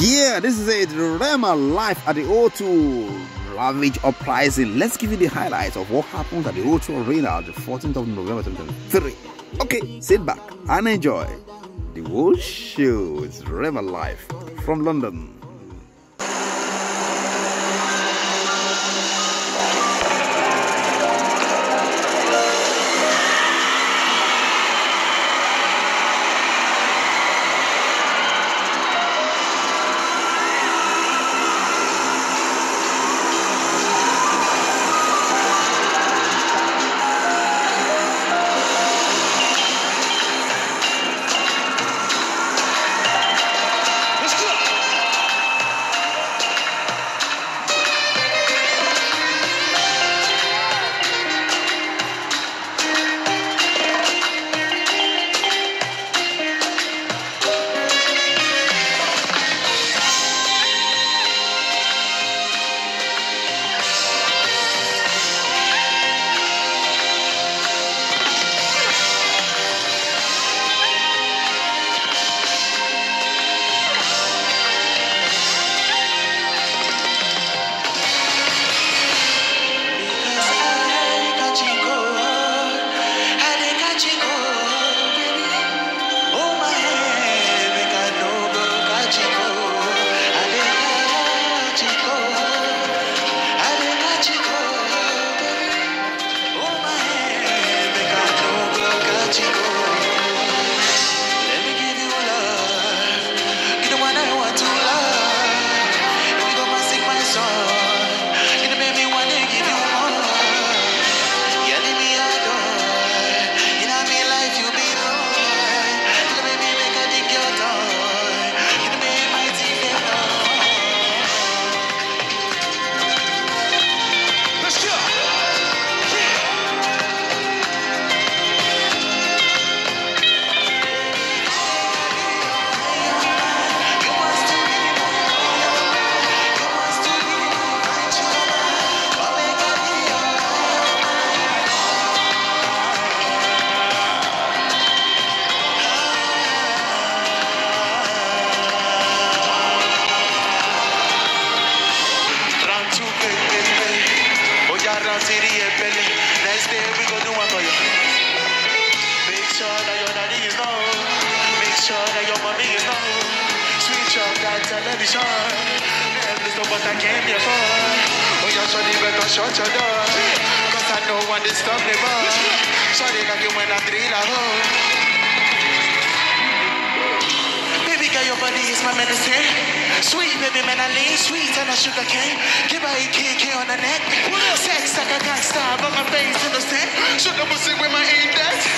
Yeah, this is it. Rema live at the O2 Ravage Uprising. Let's give you the highlights of what happens at the O2 Arena on the 14th of November 2023. Okay, sit back and enjoy. The whole show with Rema live from London. magic. money is home. Sweet chocolate television. Never the what I came here for. Oh, your shorty better shut your door. Cause I know one this stuff never. Shorty like you when I drill a hole. Baby girl, your body is my medicine. Sweet baby man, I lean sweet and a sugar cane. Give her a KK on the neck. Sex like a gangsta, but my face innocent. Sugar pussy with my index.